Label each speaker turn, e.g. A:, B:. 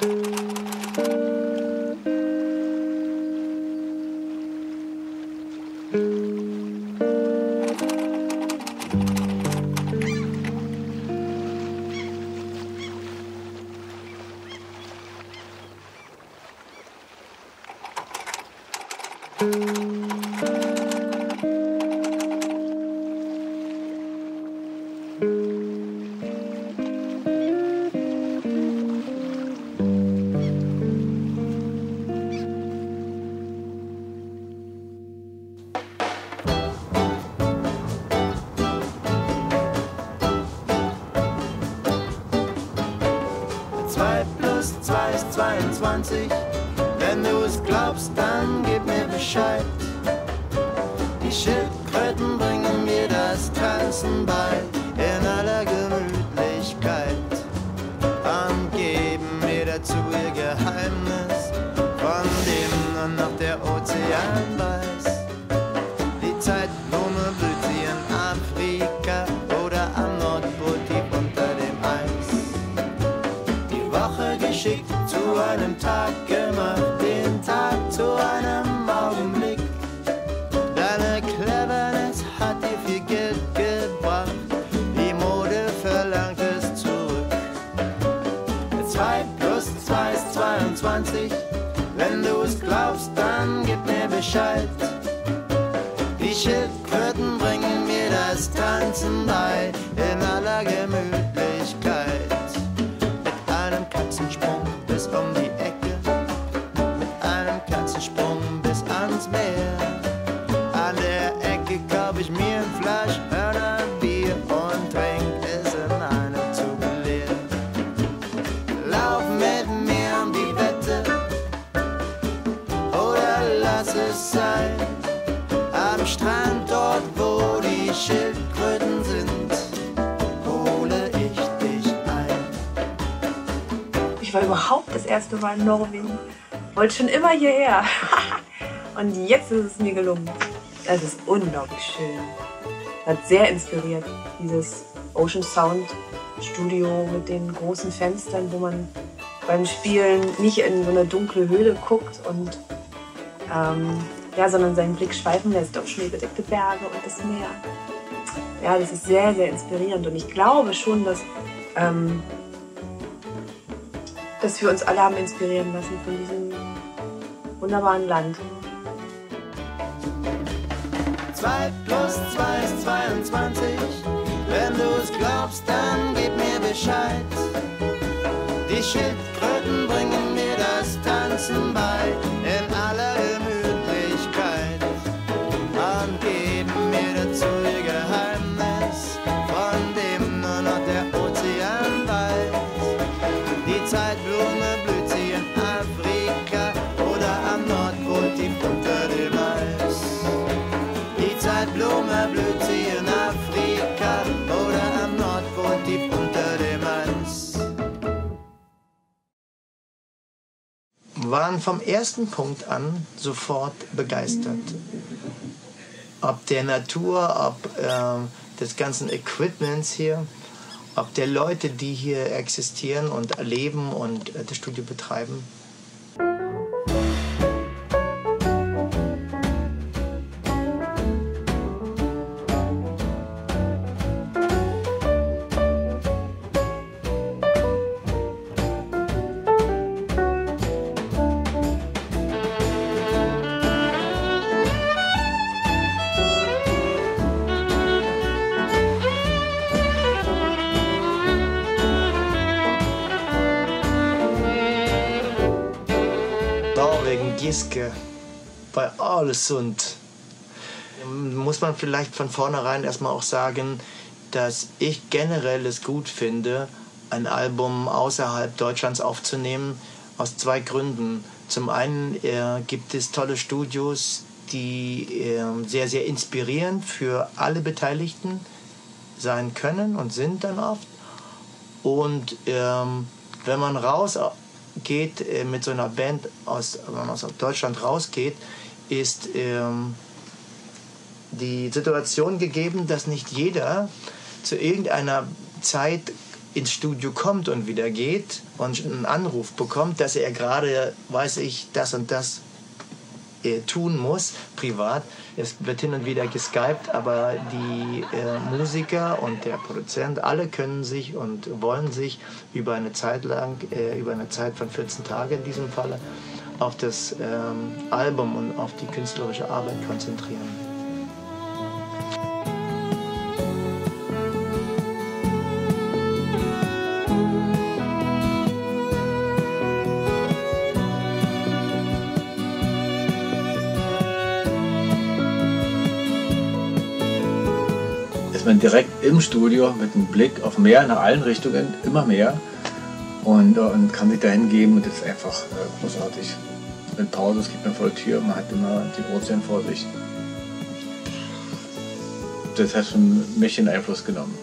A: 2 22. Wenn du es glaubst, dann gib mir Bescheid. Die Schildkröten bringen mir das Tanzen bei in aller Gemütlichkeit und geben mir dazu ihr Geheimnis, von dem nur noch der Ozean weiß. Einem Tag gemacht, den Tag zu einem Augenblick. Deine Cleverness hat dir viel Geld gebracht, die Mode verlangt es zurück. 2 plus 2 ist 22, wenn du es glaubst, dann gib mir Bescheid. Die Schildkröten bringen mir das Tanzen bei in aller Gemütlichkeit
B: war überhaupt das erste Mal in Norwegen. Wollte schon immer hierher. Und jetzt ist es mir gelungen. Es ist unglaublich schön. Hat sehr inspiriert, dieses Ocean Sound Studio mit den großen Fenstern, wo man beim Spielen nicht in so eine dunkle Höhle guckt und ähm, ja, sondern seinen Blick schweifen lässt auf schneebedeckte Berge und das Meer. Ja, das ist sehr, sehr inspirierend und ich glaube schon, dass ähm, dass wir uns alle haben inspirieren lassen von diesem wunderbaren Land.
A: 2 plus 2 ist 22. Wenn du es glaubst, dann gib mir Bescheid. Die Schildkröten bringen mir das Tanzen bei Zeitblume blüht sie in Afrika oder am Nordpol tief unter dem Eis. Die Zeitblume blüht sie in Afrika oder am Nordpol tief unter dem Eis. Waren vom ersten Punkt an sofort begeistert. Ob der Natur, ob ähm, des ganzen Equipments hier, ob der Leute, die hier existieren und leben und äh, das Studio betreiben. Giske, bei Ålesund. Muss man vielleicht von vornherein erstmal auch sagen, dass ich generell es gut finde, ein Album außerhalb Deutschlands aufzunehmen, aus zwei Gründen. Zum einen äh, gibt es tolle Studios, die äh, sehr, sehr inspirierend für alle Beteiligten sein können und sind dann oft. Und ähm, wenn man rausgeht äh, mit so einer Band, aus, wenn man aus Deutschland rausgeht, ist ähm, die Situation gegeben, dass nicht jeder zu irgendeiner Zeit ins Studio kommt und wieder geht und einen Anruf bekommt, dass er gerade, weiß ich, das und das äh, tun muss, privat. Es wird hin und wieder geskypt, aber die äh, Musiker und der Produzent, alle können sich und wollen sich über eine Zeit lang, äh, über eine Zeit von 14 Tagen in diesem Falle, auf das ähm, Album und auf die künstlerische Arbeit konzentrieren.
C: Man direkt im Studio mit einem Blick auf Meer nach allen Richtungen, immer mehr. Und, äh, und kann sich dahin geben und das ist einfach äh, großartig. Mit Pause, es gibt man vor Tür, man hat immer den Ozean vor sich. Das hat schon mich in Einfluss genommen.